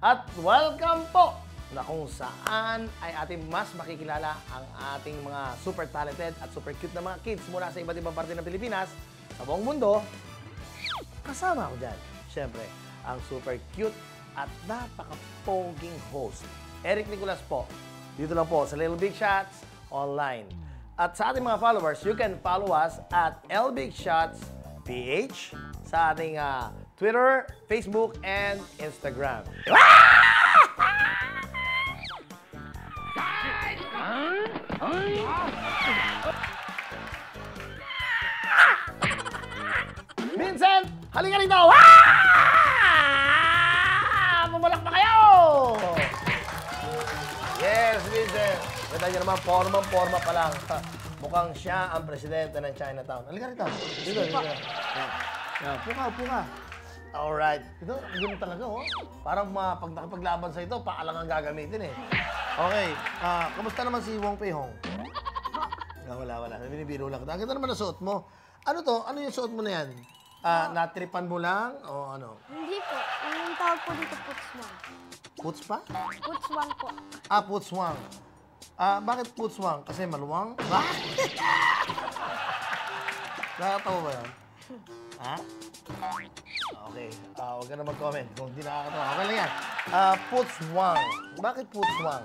At welcome po na kung saan ay ating mas makikilala ang ating mga super talented at super cute na mga kids mula sa iba't ibang parte ng Pilipinas sa buong mundo. Kasama ako dyan, syempre, ang super cute at napaka-poging host, Eric Nicolas po. Dito lang po sa Little Big Shots online. At sa ating mga followers, you can follow us at LBig Shots PH sa ating ah, Twitter, Facebook, and Instagram. Vincent, halika rito! Ah! Pumalak pa kayo! Yes, Vincent. Ganda niya naman, forma-forma pa lang. Mukhang siya ang presidente ng Chinatown. Halika rito. Dito, dito. Yan. Puka, puka. Alright. Ito, yun talaga, oh. Parang ma, pag nakipaglaban sa ito, paalang ang gagamitin, eh. Okay. Ah, kamusta naman si Wong Pei Hong? Ah, wala, wala. Binibiro lang. Ang ganda naman na suot mo. Ano to? Ano yung suot mo na yan? Ah, natripan mo lang? O ano? Hindi po. Ang tawag po dito, putswang. Puts pa? Putswang po. Ah, putswang. Ah, bakit putswang? Kasi maluwang? Ah! Nakakatawa ba yan? Ha? Okay. Ah, huwag ka na mag-comment kung hindi nakakatawa. Okay lang yan. Ah, putswang. Bakit putswang?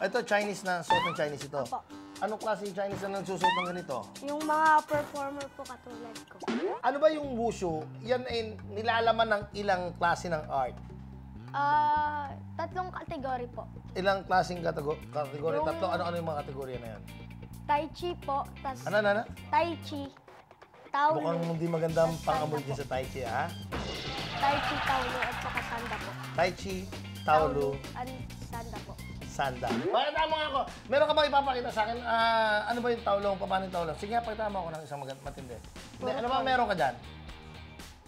Ito, Chinese na, suot ng Chinese ito. Opo. Anong klase yung Chinese na nagsusuot ng ganito? Yung mga performer po katulad ko. Ano ba yung wushu? Yan ay nilalaman ng ilang klase ng art. Ah, tatlong kategory po. Ilang klaseng kategor- kategory? Yung- Tatlo, ano-ano yung mga kategorya na yan? Tai Chi po, tas Ano, ano, ano? Tai Chi, Taolo, Mukhang hindi magandang pang-amoy dyan sa Tai Chi, ha? Tai Chi, Taolo, at saka Sanda po. Tai Chi, Taolu, and Sanda po. Sanda. Pakita mo nga ako. Meron ka bang ipapakita sa akin? Ah, ano ba yung taulong? Paano yung taulong? Sige pakita mo ako ng isang magand- matindi. Hindi, ano ba meron ka dyan?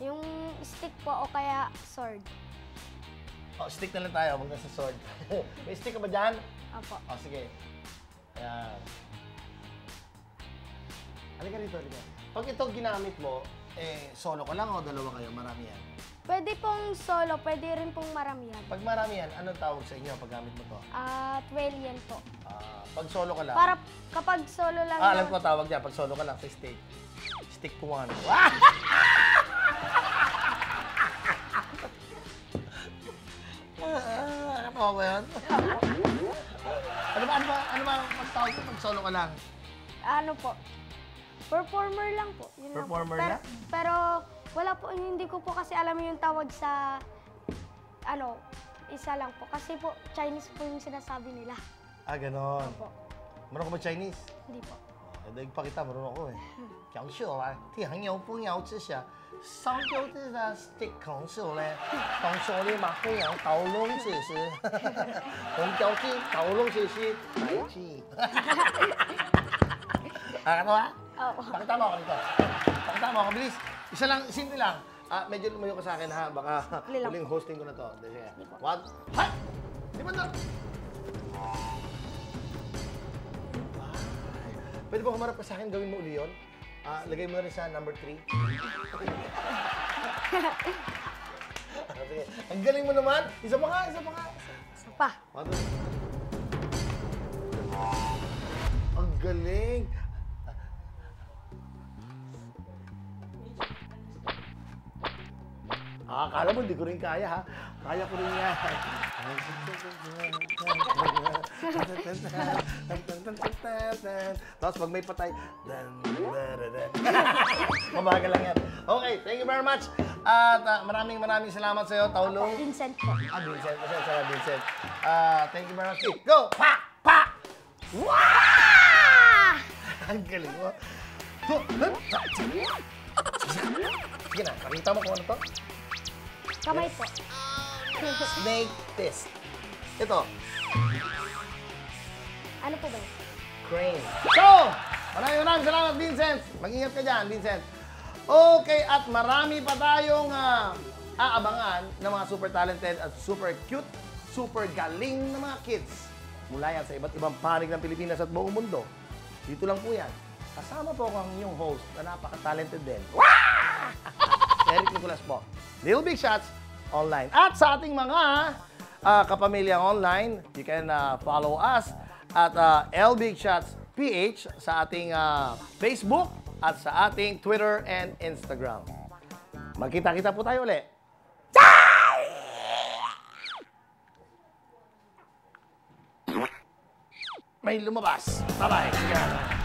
Yung stick po o kaya sword. Oh, stick na lang tayo, huwag na sa sword. May stick ka ba dyan? Opo. Oh, sige. Ayan. Halika rito, halika. Pag ito ginamit mo, eh, solo ka lang o dalawa kayo? Marami yan. Pwede pong solo, pwede rin pong maramihan. Pag marami yan, anong tawag sa inyo pag gamit mo to? Ah, 12 yan po. Ah, pag solo ka lang. Para kapag solo lang Ah, alam ko tawag niya. Pag solo ka lang sa stick. Stick to one. Ah, Nakatawa ba yun? ano ba, ano ba, ano ba pag solo ka lang? ano po, performer lang po. Yun lang po. Performer pero? Pero wala po, hindi ko po kasi alam yung tawag sa, ano, isa lang po. Kasi po, Chinese po yung sinasabi nila. Ah, ganon. Marunong ka ba Chinese? Hindi po. Oh, dahil pa kita, marunong ako eh. Jiang xiu ah, ti hang yao pong yao zi xia. Sao jiu zi da stick kong xiu le. Dong xiu li ma hu yang tao long zi shi. Hong jiao ji, tao long zi shi. Tai chi. Nakakatawa? Oo. Pakita mo ako dito. Pakita mo ako, bilis. Isa lang, simple lang. Ah, medyo lumayo ka sa akin ha, baka Dali lang. huling hosting ko na to. Sige. One, hay! Di ba na? Pwede ba humarap ka sa akin, gawin mo uli yun? Ah, lagay mo na rin sa number 3. Sige. Ang galing mo naman. Isa pa nga, isa pa nga. Isa pa. One, two. Ang galing. Akala mo, hindi ko rin kaya, ha? Kaya ko rin yan. Tapos pag may patay. Mabagal lang yan. Okay, thank you very much. At ah, maraming maraming salamat sa iyo, Taulong. Vincent po. Ah, Vincent. Kasi sa Vincent. Ah, thank you very much. Go! Pa! Pa! Wow! Ang galing mo. Sige na, pakita mo kung ano to. Kamay po. Snake fist. Ito, ano po ba crane. So, maraming maraming salamat, Vincent. Mag-ingat ka dyan, Vincent. Okay, at marami pa tayong ah, aabangan ng mga super talented at super cute, super galing na mga kids. Mula yan sa iba't ibang panig ng Pilipinas at buong mundo. Dito lang po yan. Kasama po ako ang inyong host na napaka-talented din. Eric Nicolas po. Little Big Shots online. At sa ating mga ah, kapamilya online, you can ah, follow us at uh, LBig Shots PH sa ating ah, Facebook at sa ating Twitter and Instagram. Magkita-kita po tayo ulit. May lumabas. Bye-bye.